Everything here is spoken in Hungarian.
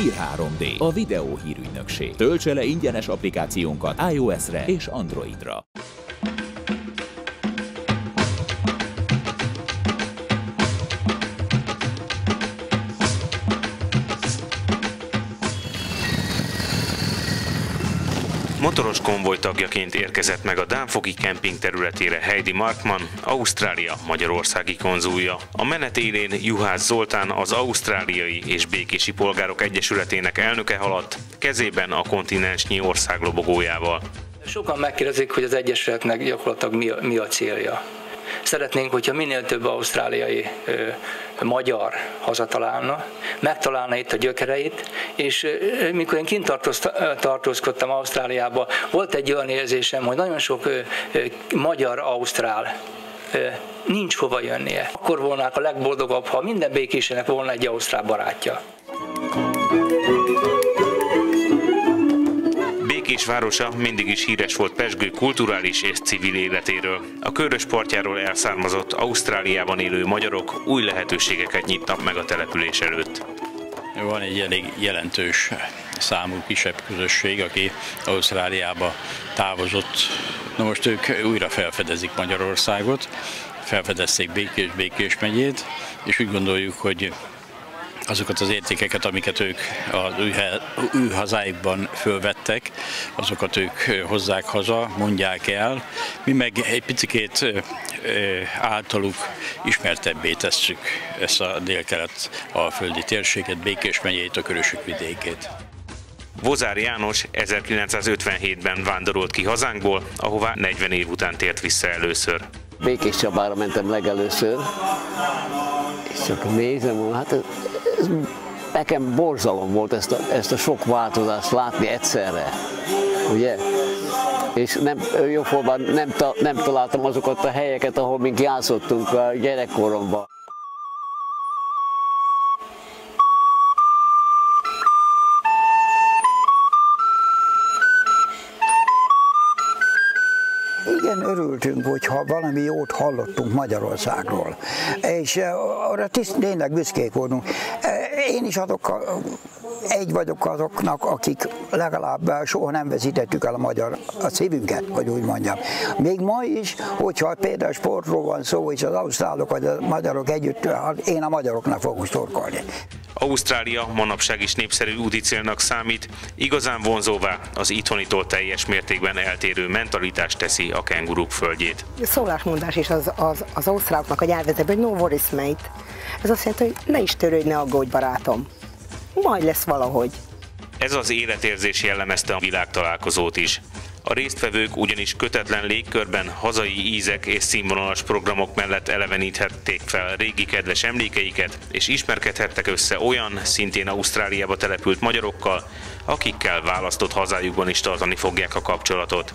Hír 3D, a videó hírügynökség. Töltse le ingyenes applikációnkat iOS-re és Androidra. Motoros konvoj tagjaként érkezett meg a Dánfoki kemping területére Heidi Markman, Ausztrália magyarországi konzulja. A menet élén Juhász Zoltán az Ausztráliai és Békési Polgárok Egyesületének elnöke haladt, kezében a kontinensnyi ország lobogójával. Sokan megkérdezik, hogy az Egyesületnek gyakorlatilag mi a, mi a célja. Szeretnénk, hogyha minél több ausztráliai ö, magyar hazatalálna, megtalálna itt a gyökereit, és ö, mikor én kint tartózkodtam Ausztráliába, volt egy olyan érzésem, hogy nagyon sok ö, ö, magyar-ausztrál nincs hova jönnie. Akkor volnák a legboldogabb, ha minden békésének volna egy ausztrál barátja. Békés városa mindig is híres volt Pesgő kulturális és civil életéről. A körös partjáról elszármazott Ausztráliában élő magyarok új lehetőségeket nyitnak meg a település előtt. Van egy elég jelentős számú kisebb közösség, aki Ausztráliába távozott. Na most ők újra felfedezik Magyarországot, felfedezték Békés Békés megyét, és úgy gondoljuk, hogy azokat az értékeket, amiket ők az ő, ő hazáikban fölvettek, azokat ők hozzák haza, mondják el. Mi meg egy picikét általuk ismertebbé tesszük ezt a délkelet alföldi térséget, Békés megyét, a Körösök vidékét. Vozár János 1957-ben vándorolt ki hazánkból, ahová 40 év után tért vissza először. Békés Csabára mentem legelőször, és csak nézem, hát ez nekem borzalom volt ezt a, ezt a sok változást látni egyszerre, ugye? És nem, jóformán nem, ta, nem találtam azokat a helyeket, ahol mi játszottunk a gyerekkoromban. Igen örültünk, hogyha valami jót hallottunk Magyarországról, és arra tiszt, tényleg büszkék voltunk. Én is adok egy vagyok azoknak, akik legalább soha nem vezítettük el a magyar a szívünket, hogy úgy mondjam. Még ma is, hogyha például sportról van szó, és az ausztrálok vagy a magyarok együtt, én a magyaroknak fogok szorkolni. Ausztrália manapság is népszerű úti célnak számít, igazán vonzóvá az itthonitól teljes mértékben eltérő mentalitást teszi a kenguruk földjét. A szólásmondás is az, az, az ausztráloknak a nyelvezetben, hogy no worries mate. Ez azt jelenti, hogy ne is törődj, ne aggódj barátom. Majd lesz valahogy. Ez az életérzés jellemezte a világtalálkozót is. A résztvevők ugyanis kötetlen légkörben hazai ízek és színvonalas programok mellett eleveníthették fel régi kedves emlékeiket, és ismerkedhettek össze olyan, szintén Ausztráliába települt magyarokkal, akikkel választott hazájukban is tartani fogják a kapcsolatot.